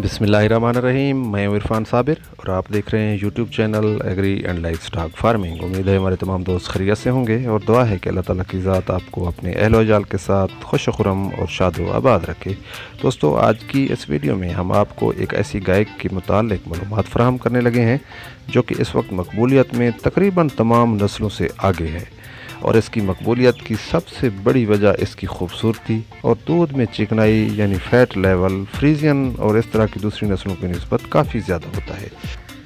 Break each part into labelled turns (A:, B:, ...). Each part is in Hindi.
A: बिसमीम मैं इरफान साबिर और आप देख रहे हैं YouTube channel agri and livestock farming. उम्मीद है हमारे तमाम दोस्त खरीत से होंगे और दुआ है कि अल्लाह ताला की ज़ात आपको अपने अहल जाल के साथ खुश खुरम और शाद आबाद रखे। दोस्तों, आज की इस वीडियो में हम आपको एक ऐसी गाय के मुतल मालूम फ्राहम करने लगे हैं जो कि इस वक्त मकबूलियत में तकरीबन तमाम नस्लों से आगे है। और इसकी मकबूलियत की सबसे बड़ी वजह इसकी खूबसूरती और दूध में चिकनाई, यानी फ़ैट लेवल फ्रीजियन और इस तरह की दूसरी नस्लों की नस्बत काफ़ी ज़्यादा होता है।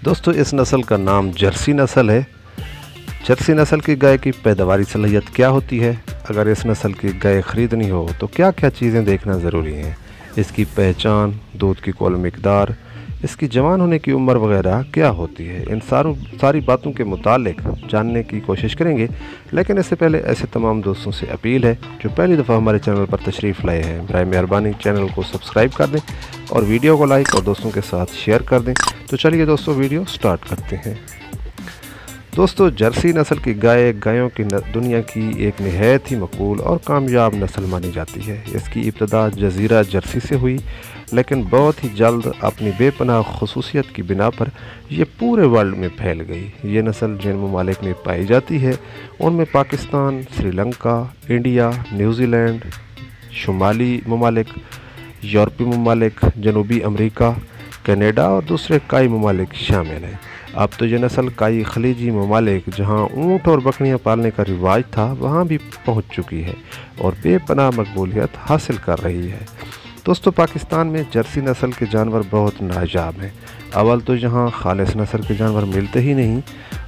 A: दोस्तों, इस नस्ल का नाम जर्सी नस्ल है। जर्सी नस्ल की गाय की पैदावारी सलाहियत क्या होती है? अगर इस नस्ल की गाय ख़रीदनी हो तो क्या क्या चीज़ें देखना ज़रूरी हैं? इसकी पहचान, दूध की कौल मकदार इसकी जवान होने की उम्र वगैरह क्या होती है? इन सारों, सारी बातों के मुतालिक जानने की कोशिश करेंगे, लेकिन इससे पहले ऐसे तमाम दोस्तों से अपील है, जो पहली दफ़ा हमारे चैनल पर तशरीफ़ लाए हैं। बर मेहरबानी, चैनल को सब्सक्राइब कर दें और वीडियो को लाइक और दोस्तों के साथ शेयर कर दें। तो चलिए दोस्तों, वीडियो स्टार्ट करते हैं। दोस्तों, जर्सी नस्ल की गाय गायों की दुनिया की एक नहायत ही मकबूल और कामयाब नस्ल मानी जाती है। इसकी इब्तदा जजीरा जर्सी से हुई, लेकिन बहुत ही जल्द अपनी बेपनाह खसूसियत की बिना पर यह पूरे वर्ल्ड में फैल गई। ये नस्ल जिन ममालिक में पाई जाती है, उनमें Pakistan, Sri Lanka, India, New Zealand, शुमाली ममालिक यूरोपीय ममालिक, जनूबी अमेरिका कनाडा और दूसरे कई ममालिक शामिल हैं। अब तो ये नस्ल कई खलीजी ममालिक, जहाँ ऊँट और बकरियाँ पालने का रिवाज था, वहाँ भी पहुँच चुकी है और बेपनाह मकबूलियत हासिल कर रही है। दोस्तों, पाकिस्तान में जर्सी नस्ल के जानवर बहुत नाजाब हैं। अवल तो यहाँ खालिश नस्ल के जानवर मिलते ही नहीं,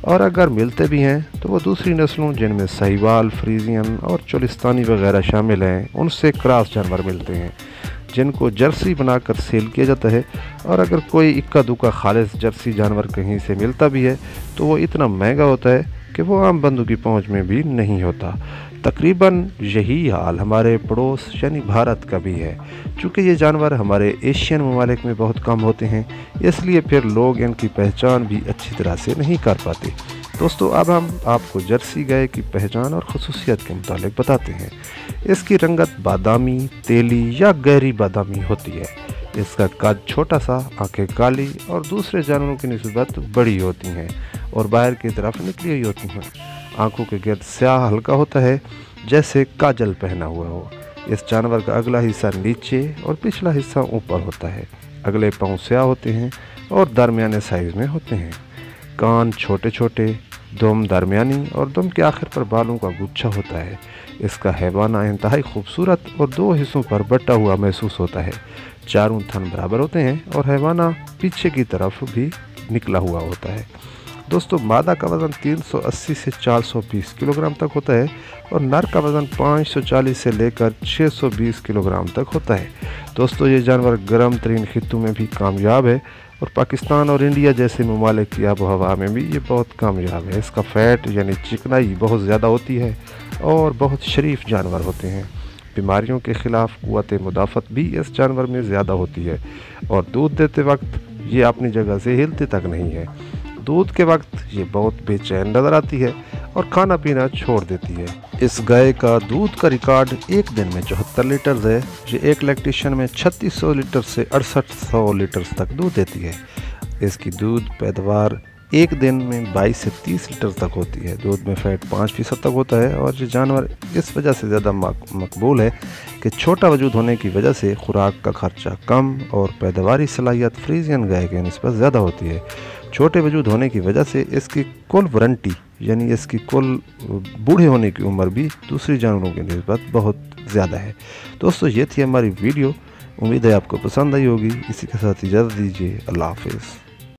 A: और अगर मिलते भी हैं तो वो दूसरी नस्लों, जिनमें सहीवाल, फ्रीजियन और चोलिस्तानी वगैरह शामिल हैं, उनसे क्रास जानवर मिलते हैं। जिनको जर्सी बनाकर सेल किया जाता है और अगर कोई इक्का दुक्का खालिश जर्सी जानवर कहीं से मिलता भी है तो वो इतना महँगा होता है कि वो आम बंदू की पहुँच में भी नहीं होता। तकरीबन यही हाल हमारे पड़ोस, यानी भारत का भी है। चूँकि ये जानवर हमारे एशियन ममालिक में बहुत कम होते हैं, इसलिए फिर लोग इनकी पहचान भी अच्छी तरह से नहीं कर पाते। दोस्तों, अब हम आपको जर्सी गाय की पहचान और खसूसियत के मुतालिक बताते हैं। इसकी रंगत बादामी, तेली या गहरी बादामी होती है। इसका कद छोटा सा, आँखें काली और दूसरे जानवरों की नस्बत बड़ी होती हैं और बाहर की तरफ़ निकली हुई होती हैं। आँखों के गिर्द स्याह हल्का होता है, जैसे काजल पहना हुआ हो। इस जानवर का अगला हिस्सा नीचे और पिछला हिस्सा ऊपर होता है। अगले पाँव स्याह होते हैं और दरमियाने साइज़ में होते हैं। कान छोटे छोटे दुम दरमियानी और दुम के आखिर पर बालों का गुच्छा होता है। इसका हैवाना इंतहाई खूबसूरत और दो हिस्सों पर बटा हुआ महसूस होता है। चारों थन बराबर होते हैं और हैवाना पीछे की तरफ़ भी निकला हुआ होता है। दोस्तों, मादा का वज़न 380 से 420 किलोग्राम तक होता है और नर का वज़न 540 से लेकर 620 किलोग्राम तक होता है। दोस्तों, ये जानवर गर्म तरीन खितों में भी कामयाब है और पाकिस्तान और इंडिया जैसे ममालिक की आबो हवा में भी ये बहुत कामयाब है। इसका फ़ैट यानी चिकनाई बहुत ज़्यादा होती है और बहुत शरीफ जानवर होते हैं। बीमारियों के ख़िलाफ़ क़वत मुदाफ़त भी इस जानवर में ज़्यादा होती है। और दूध देते वक्त ये अपनी जगह से हिलते तक नहीं है। दूध के वक्त ये बहुत बेचैन नज़र आती है। और खाना पीना छोड़ देती है। इस गाय का दूध का रिकॉर्ड एक दिन में चौहत्तर लीटर है, जो एक इलेक्ट्रिशियन में छत्तीस सौ लीटर से अड़सठ सौ लीटर तक दूध देती है। इसकी दूध पैदावार एक दिन में 22 से 30 लीटर तक होती है। दूध में फैट पाँच फ़ीसद तक होता है और ये जानवर इस वजह से ज़्यादा मकबूल है कि छोटा वजूद होने की वजह से खुराक का खर्चा कम और पैदावारी सलाहियत फ्रीजियन गाय के नस्बत ज़्यादा होती है। छोटे वजूद होने की वजह से इसकी कुल वारंटी यानी इसकी कुल बूढ़े होने की उम्र भी दूसरे जानवरों के नस्बत बहुत ज़्यादा है। दोस्तों, ये थी हमारी वीडियो। उम्मीद है आपको पसंद आई होगी। इसी के साथ इजाज़त दीजिए। अल्लाह हाफिज़।